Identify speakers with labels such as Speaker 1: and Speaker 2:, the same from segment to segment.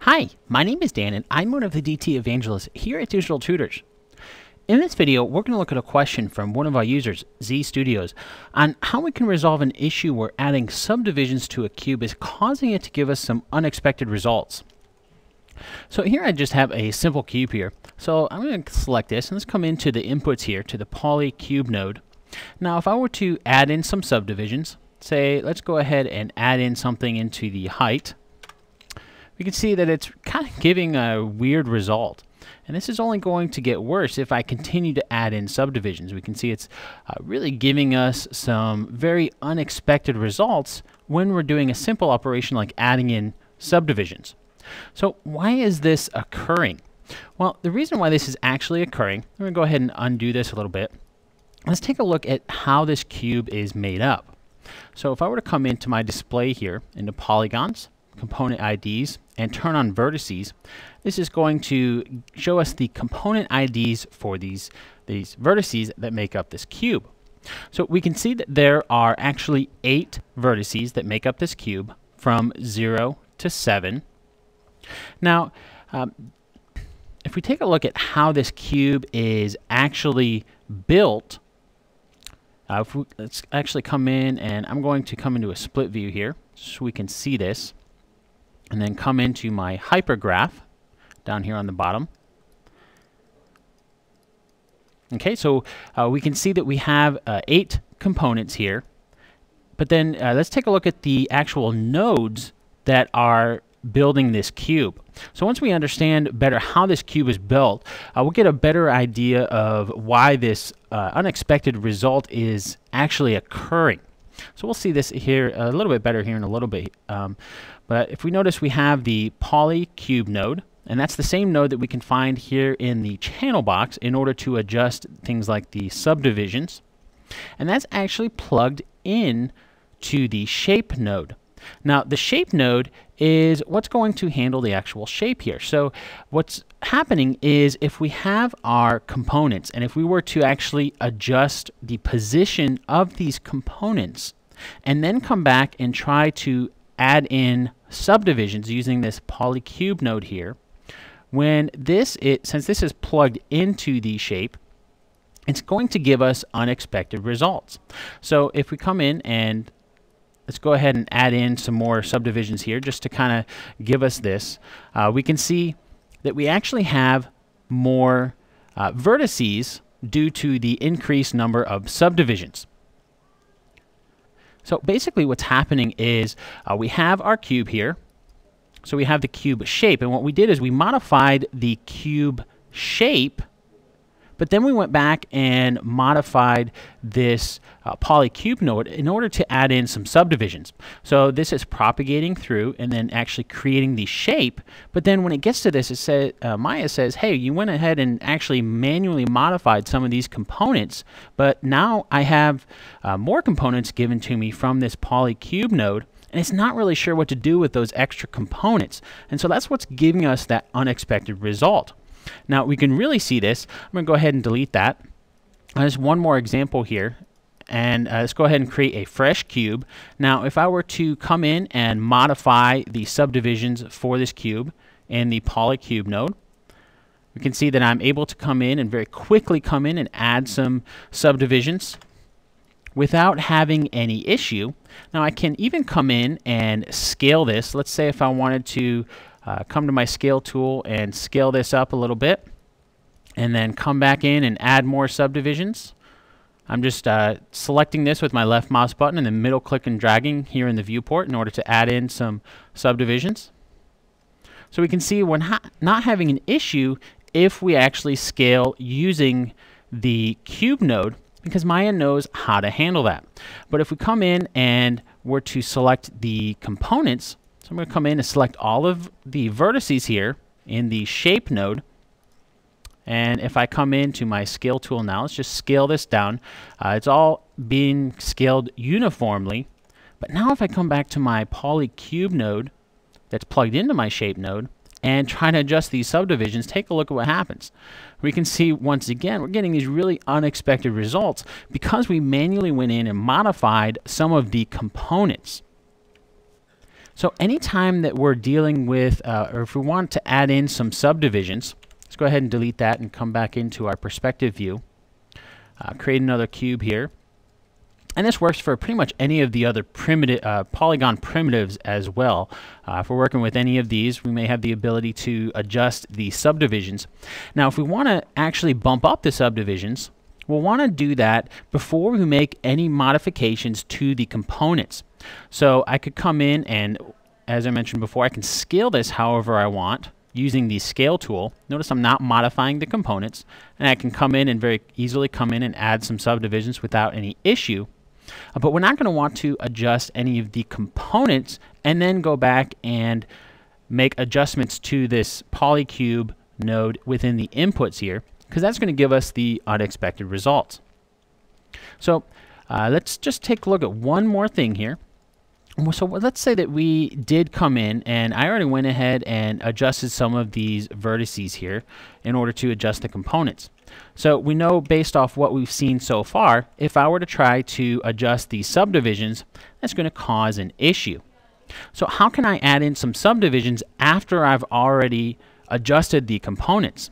Speaker 1: Hi, my name is Dan and I'm one of the DT evangelists here at Digital Tutors. In this video, we're going to look at a question from one of our users, Z Studios, on how we can resolve an issue where adding subdivisions to a cube is causing it to give us some unexpected results. So here I just have a simple cube here. So I'm going to select this and let's come into the inputs here to the poly cube node. Now if I were to add in some subdivisions, say let's go ahead and add in something into the height we can see that it's kind of giving a weird result. And this is only going to get worse if I continue to add in subdivisions. We can see it's uh, really giving us some very unexpected results when we're doing a simple operation like adding in subdivisions. So why is this occurring? Well, the reason why this is actually occurring, I'm going to go ahead and undo this a little bit. Let's take a look at how this cube is made up. So if I were to come into my display here into polygons, component IDs and turn on vertices, this is going to show us the component IDs for these, these vertices that make up this cube. So we can see that there are actually eight vertices that make up this cube from 0 to 7. Now, um, if we take a look at how this cube is actually built, uh, we, let's actually come in and I'm going to come into a split view here so we can see this and then come into my hypergraph down here on the bottom. Okay, so uh, we can see that we have uh, eight components here. But then uh, let's take a look at the actual nodes that are building this cube. So once we understand better how this cube is built, uh, we'll get a better idea of why this uh, unexpected result is actually occurring. So we'll see this here a little bit better here in a little bit. Um, but if we notice we have the poly cube node, and that's the same node that we can find here in the channel box in order to adjust things like the subdivisions. And that's actually plugged in to the shape node. Now, the shape node is what's going to handle the actual shape here. So what's happening is if we have our components and if we were to actually adjust the position of these components and then come back and try to add in subdivisions using this polycube node here, when this, it, since this is plugged into the shape, it's going to give us unexpected results. So if we come in and let's go ahead and add in some more subdivisions here just to kind of give us this, uh, we can see that we actually have more uh, vertices due to the increased number of subdivisions. So basically what's happening is uh, we have our cube here. So we have the cube shape. And what we did is we modified the cube shape but then we went back and modified this uh, polycube node in order to add in some subdivisions. So this is propagating through and then actually creating the shape. But then when it gets to this, it says, uh, Maya says, hey, you went ahead and actually manually modified some of these components, but now I have uh, more components given to me from this polycube node and it's not really sure what to do with those extra components. And so that's what's giving us that unexpected result. Now we can really see this. I'm going to go ahead and delete that. There's one more example here and uh, let's go ahead and create a fresh cube. Now if I were to come in and modify the subdivisions for this cube in the polycube node, we can see that I'm able to come in and very quickly come in and add some subdivisions without having any issue. Now I can even come in and scale this. Let's say if I wanted to uh, come to my scale tool and scale this up a little bit and then come back in and add more subdivisions. I'm just uh, selecting this with my left mouse button and then middle click and dragging here in the viewport in order to add in some subdivisions. So we can see we're not, not having an issue if we actually scale using the cube node because Maya knows how to handle that. But if we come in and were to select the components, so I'm going to come in and select all of the vertices here in the shape node. And if I come into my scale tool now, let's just scale this down. Uh, it's all being scaled uniformly. But now if I come back to my polycube node that's plugged into my shape node and try to adjust these subdivisions, take a look at what happens. We can see once again, we're getting these really unexpected results because we manually went in and modified some of the components. So anytime that we're dealing with, uh, or if we want to add in some subdivisions, let's go ahead and delete that and come back into our perspective view. Uh, create another cube here. And this works for pretty much any of the other primitive uh, polygon primitives as well. Uh, if we're working with any of these, we may have the ability to adjust the subdivisions. Now, if we want to actually bump up the subdivisions, we'll want to do that before we make any modifications to the components. So I could come in and, as I mentioned before, I can scale this however I want using the scale tool. Notice I'm not modifying the components, and I can come in and very easily come in and add some subdivisions without any issue. Uh, but we're not going to want to adjust any of the components and then go back and make adjustments to this polycube node within the inputs here because that's going to give us the unexpected results. So uh, let's just take a look at one more thing here. So let's say that we did come in and I already went ahead and adjusted some of these vertices here in order to adjust the components. So we know based off what we've seen so far, if I were to try to adjust these subdivisions, that's going to cause an issue. So how can I add in some subdivisions after I've already adjusted the components?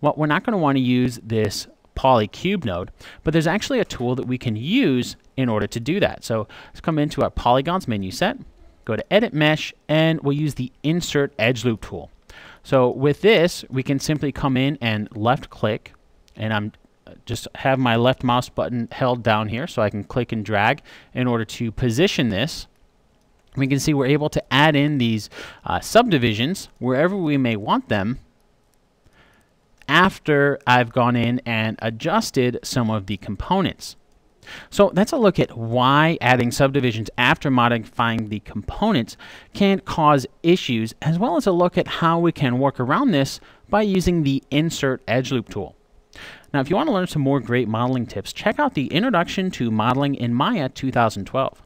Speaker 1: Well, we're not going to want to use this polycube node, but there's actually a tool that we can use in order to do that. So let's come into our polygons menu set, go to edit mesh, and we'll use the insert edge loop tool. So with this, we can simply come in and left click and I'm uh, just have my left mouse button held down here so I can click and drag in order to position this. We can see we're able to add in these uh, subdivisions wherever we may want them after I've gone in and adjusted some of the components. So that's a look at why adding subdivisions after modifying the components can cause issues, as well as a look at how we can work around this by using the Insert Edge Loop tool. Now, if you want to learn some more great modeling tips, check out the Introduction to Modeling in Maya 2012.